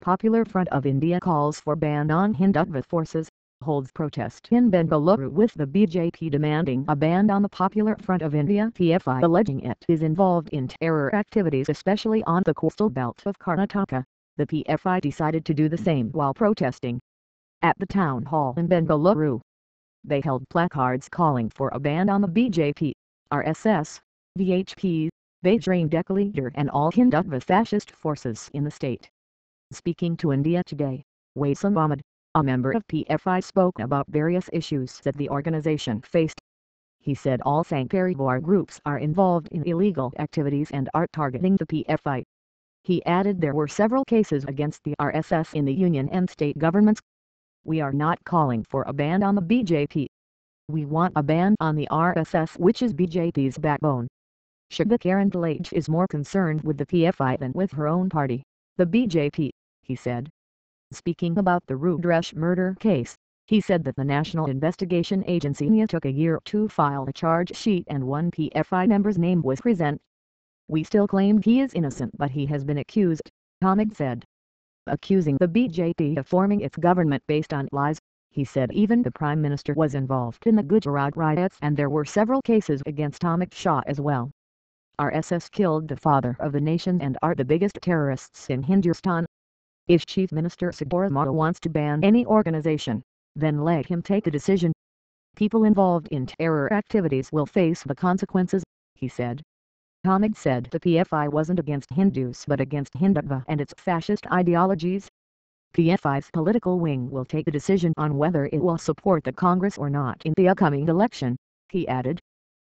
Popular Front of India calls for ban on Hindutva forces, holds protest in Bengaluru with the BJP demanding a ban on the Popular Front of India PFI alleging it is involved in terror activities especially on the coastal belt of Karnataka. The PFI decided to do the same while protesting. At the town hall in Bengaluru, they held placards calling for a ban on the BJP, RSS, VHP, Bajrang leader and all Hindutva fascist forces in the state. Speaking to India Today, Wasim Ahmed, a member of PFI spoke about various issues that the organization faced. He said all Sangh Parivar groups are involved in illegal activities and are targeting the PFI. He added there were several cases against the RSS in the union and state governments. We are not calling for a ban on the BJP. We want a ban on the RSS which is BJP's backbone. Shobha Karandlage is more concerned with the PFI than with her own party, the BJP, he said. Speaking about the Rudresh murder case, he said that the National Investigation Agency took a year to file a charge sheet and one PFI member's name was present. We still claim he is innocent but he has been accused, Hamid said. Accusing the BJP of forming its government based on lies, he said even the Prime Minister was involved in the Gujarat riots and there were several cases against Amit Shah as well. RSS killed the father of the nation and are the biggest terrorists in Hindustan. If Chief Minister Siddaramaiah wants to ban any organization, then let him take the decision. People involved in terror activities will face the consequences, he said. Hamid said the PFI wasn't against Hindus but against Hindutva and its fascist ideologies. PFI's political wing will take the decision on whether it will support the Congress or not in the upcoming election, he added.